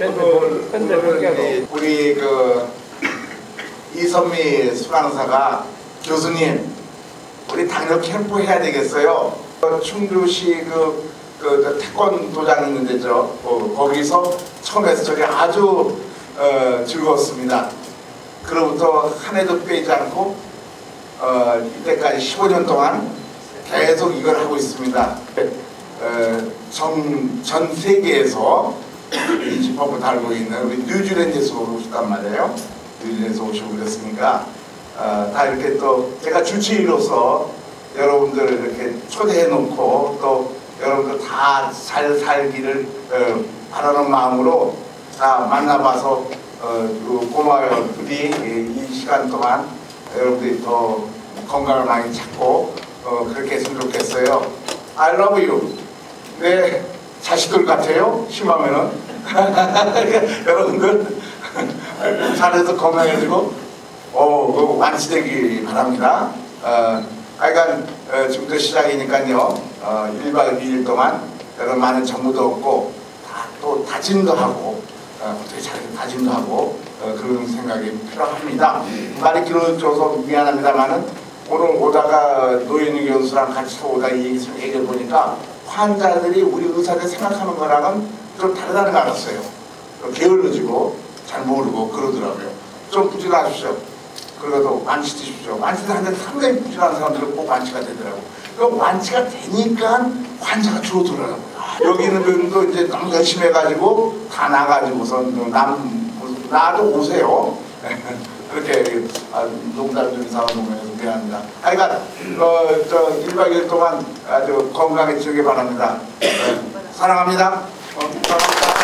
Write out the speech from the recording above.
오늘, 우리, 우리 그 이선미 수강사가 교수님 우리 당뇨 캠프 해야 되겠어요. 어, 충주시 그, 그, 그 태권도장 있는 데죠. 어, 거기서 처음 했을 적에 아주 어, 즐거웠습니다. 그로부터 한 해도 빼지 않고 어, 이때까지 15년 동안 계속 이걸 하고 있습니다. 어, 전, 전 세계에서 이 집합을 달고 있는 우리 뉴질랜드에서 오셨단 말이에요. 뉴질랜드에서 오시고 그랬으니까 어, 다 이렇게 또 제가 주치의로서 여러분들 이렇게 초대해 놓고 또 여러분들 다 잘 살기를 어, 바라는 마음으로 다 만나봐서 어, 그 고마워요. 부디 이, 이 시간 동안 여러분들이 더 건강을 많이 찾고 어, 그렇게 했으면 좋겠어요. I love you. 내 자식들 같아요. 심하면은 여러분들 잘해서 건강해지고 어, 그 완치되기 바랍니다. 어, 하여간 어, 지금부터 시작이니까요. 어, 1박 2일 동안 여러분 많은 정보도 얻고 다, 또 다짐도 하고 어, 어떻게 잘 다짐도 하고 어, 그런 생각이 필요합니다. 말이 길어져서 미안합니다만은 오늘 오다가 노인의 교수랑 같이 오다 이 얘기해 보니까 환자들이 우리 의사들 생각하는 거랑은 좀 다르다는 걸 알았어요. 어, 게을러지고 잘 모르고 그러더라고요. 좀 부지런하십시오. 그래도 완치 드십시오. 완치를 하는데 상당히 부지런한 사람들은 꼭 완치가 되더라고. 그 완치가 되니까 환자가 줄어들더라고요. 아, 여기는 분도 이제 너무 열심히 해가지고 다 나가지고선 남 나도 오세요. 그렇게 아, 농담 좀 이상한 농담에서 미안합니다. 하여간 어, 저 1박 2일 동안 아주 건강해 지기 바랍니다. 네, 사랑합니다. 어, 사랑.